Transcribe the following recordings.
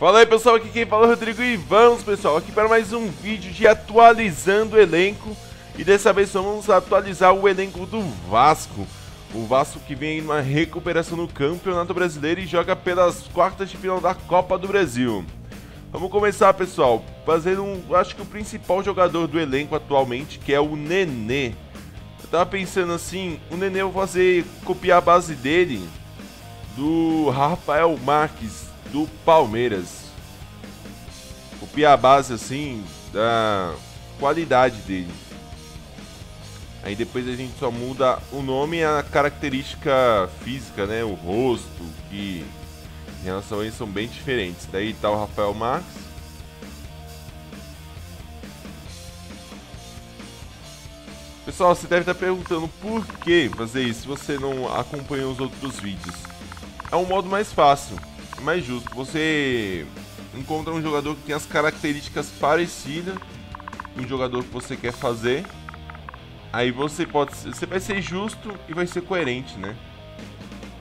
Fala aí pessoal, aqui quem fala é o Rodrigo e vamos pessoal aqui para mais um vídeo de atualizando o elenco. E dessa vez vamos atualizar o elenco do Vasco. O Vasco que vem em uma recuperação no Campeonato Brasileiro e joga pelas quartas de final da Copa do Brasil. Vamos começar pessoal, fazendo um, acho que o principal jogador do elenco atualmente que é o Nenê. Eu tava pensando assim, o Nenê eu vou fazer, copiar a base dele do Rafael Marques do Palmeiras. Copiar a base assim da qualidade dele. Aí depois a gente só muda o nome e a característica física, né? O rosto, que em relação a isso são bem diferentes. Daí tá o Rafael Marques. Pessoal, você deve estar perguntando por que fazer isso se você não acompanhou os outros vídeos. É um modo mais fácil mais justo. Você encontra um jogador que tem as características parecidas com o jogador que você quer fazer. Aí você pode, você vai ser justo e vai ser coerente, né?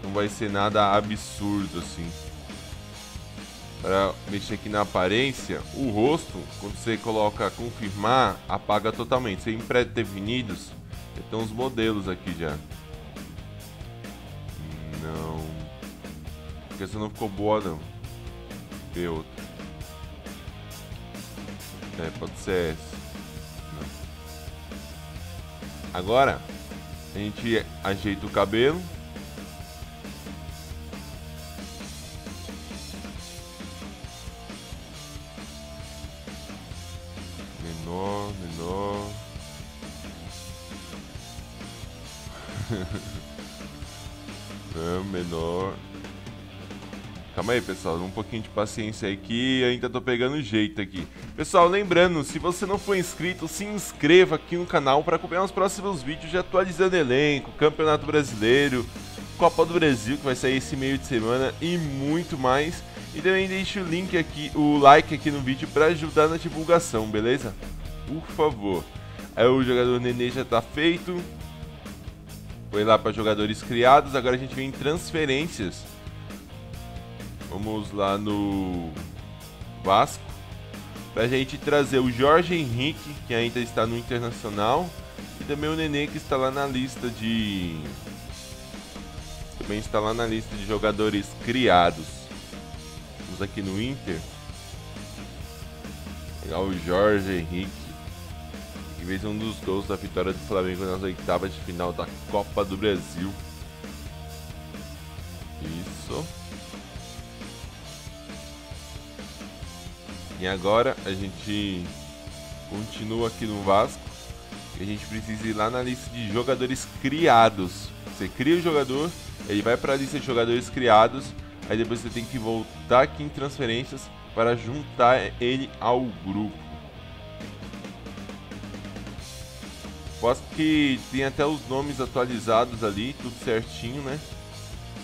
Não vai ser nada absurdo assim. Para mexer aqui na aparência, o rosto, quando você coloca confirmar, apaga totalmente. Sem pré-definidos, tem uns modelos aqui já. Porque não ficou boa não. Vê outra. É, pode ser essa. Não. Agora, a gente ajeita o cabelo. Menor, menor. Menor. Calma aí, pessoal, um pouquinho de paciência aí que ainda tô pegando jeito aqui. Pessoal, lembrando, se você não for inscrito, se inscreva aqui no canal para acompanhar os próximos vídeos de atualizando elenco, Campeonato Brasileiro, Copa do Brasil, que vai sair esse meio de semana e muito mais. E também deixe o link aqui, o like aqui no vídeo para ajudar na divulgação, beleza? Por favor. Aí o jogador Nenê já tá feito. Foi lá para jogadores criados, agora a gente vem em transferências. Vamos lá no Vasco. Pra gente trazer o Jorge Henrique, que ainda está no Internacional. E também o Nenê, que está lá na lista de. Também está lá na lista de jogadores criados. Vamos aqui no Inter. Pegar o Jorge Henrique. Que fez um dos gols da vitória do Flamengo nas oitavas de final da Copa do Brasil. E agora a gente continua aqui no Vasco. E a gente precisa ir lá na lista de jogadores criados. Você cria o jogador, ele vai para a lista de jogadores criados. Aí depois você tem que voltar aqui em transferências para juntar ele ao grupo. Posso que tem até os nomes atualizados ali, tudo certinho, né?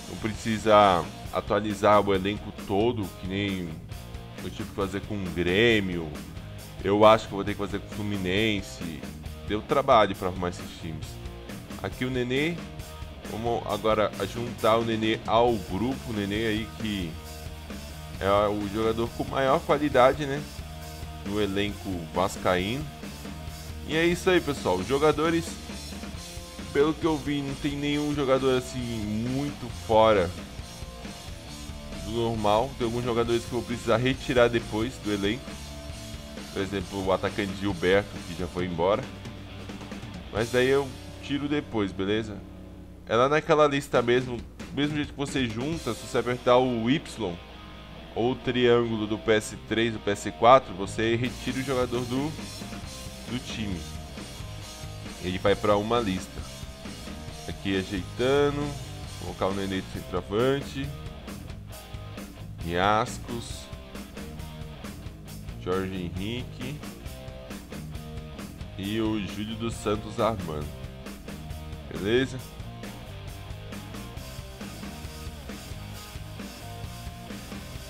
Não precisa atualizar o elenco todo, que nem eu tive que fazer com o Grêmio. Eu acho que vou ter que fazer com o Fluminense. Deu trabalho para arrumar esses times. Aqui o Nenê. Vamos agora juntar o Nenê ao grupo. O Nenê aí que é o jogador com maior qualidade, né? No elenco vascaíno. E é isso aí, pessoal. Os jogadores, pelo que eu vi, não tem nenhum jogador assim muito fora do normal. Tem alguns jogadores que eu vou precisar retirar depois do elenco. Por exemplo, o atacante Gilberto, que já foi embora. Mas daí eu tiro depois, beleza? É lá naquela lista mesmo, mesmo jeito que você junta, se você apertar o Y ou o triângulo do PS3 do PS4, você retira o jogador do, do time. Ele vai para uma lista. Aqui ajeitando, colocar o nenê de centroavante. Riascos, Jorge Henrique e o Júlio dos Santos Armando. Beleza?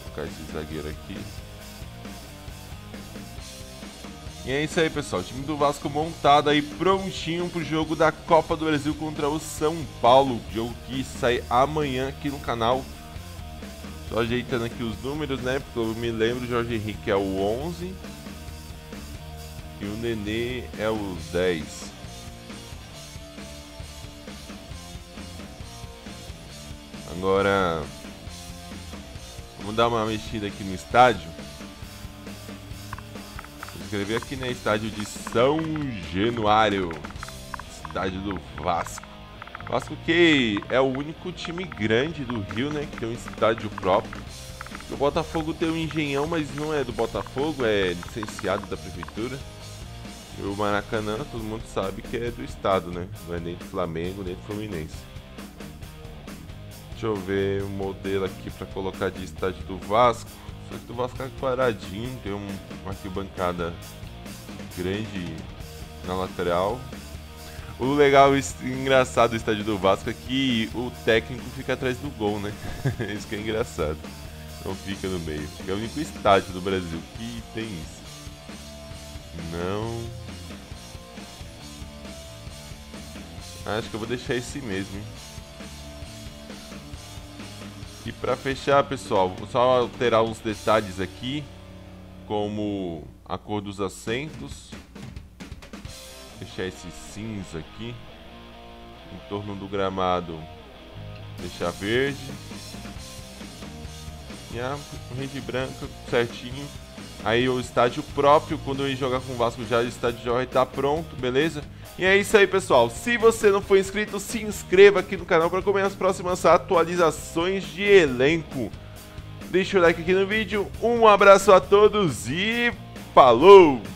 Vou colocar esse zagueiro aqui. E é isso aí, pessoal. O time do Vasco montado aí, prontinho pro jogo da Copa do Brasil contra o São Paulo. Jogo que sai amanhã aqui no canal. Só ajeitando aqui os números, né? Porque eu me lembro, o Jorge Henrique é o 11 e o Nenê é o 10. Agora, vamos dar uma mexida aqui no estádio. Vou escrever aqui, né? Estádio de São Januário. Estádio do Vasco. Vasco que é o único time grande do Rio, né? Que tem um estádio próprio. O Botafogo tem um engenhão, mas não é do Botafogo, é licenciado da prefeitura. E o Maracanã, todo mundo sabe que é do estado, né? Não é nem do Flamengo, nem do Fluminense. Deixa eu ver o modelo aqui para colocar de estádio do Vasco. Só que do Vasco é quadradinho, tem um, uma arquibancada grande na lateral. O legal e engraçado do estádio do Vasco é que o técnico fica atrás do gol, né? isso que é engraçado. Não fica no meio. É o único estádio do Brasil que tem isso. Não. Acho que eu vou deixar esse mesmo? E para fechar, pessoal, vou só alterar uns detalhes aqui, como a cor dos assentos. Deixar esse cinza aqui. Em torno do gramado, deixar verde. E a rede branca certinho. Aí o estádio próprio, quando eu jogar com o Vasco já, o estádio já vai estar pronto, beleza? E é isso aí, pessoal. Se você não for inscrito, se inscreva aqui no canal para acompanhar as próximas atualizações de elenco. Deixa o like aqui no vídeo. Um abraço a todos e falou!